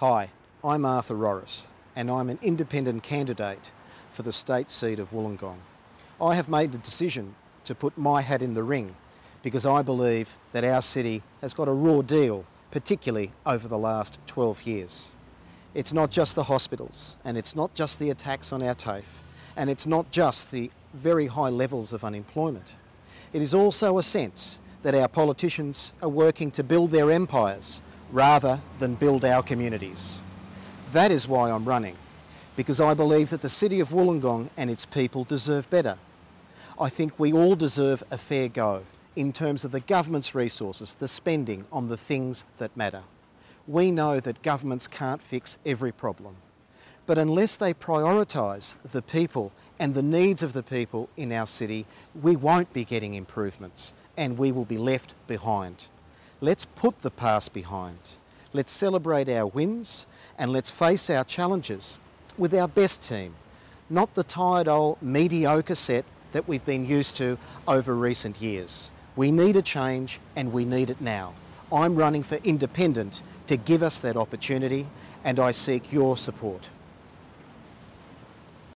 Hi, I'm Arthur Rorris and I'm an independent candidate for the state seat of Wollongong. I have made the decision to put my hat in the ring because I believe that our city has got a raw deal, particularly over the last 12 years. It's not just the hospitals and it's not just the attacks on our TAFE and it's not just the very high levels of unemployment. It is also a sense that our politicians are working to build their empires rather than build our communities. That is why I'm running, because I believe that the City of Wollongong and its people deserve better. I think we all deserve a fair go in terms of the government's resources, the spending on the things that matter. We know that governments can't fix every problem, but unless they prioritise the people and the needs of the people in our city, we won't be getting improvements and we will be left behind. Let's put the past behind. Let's celebrate our wins and let's face our challenges with our best team, not the tired old mediocre set that we've been used to over recent years. We need a change and we need it now. I'm running for independent to give us that opportunity and I seek your support.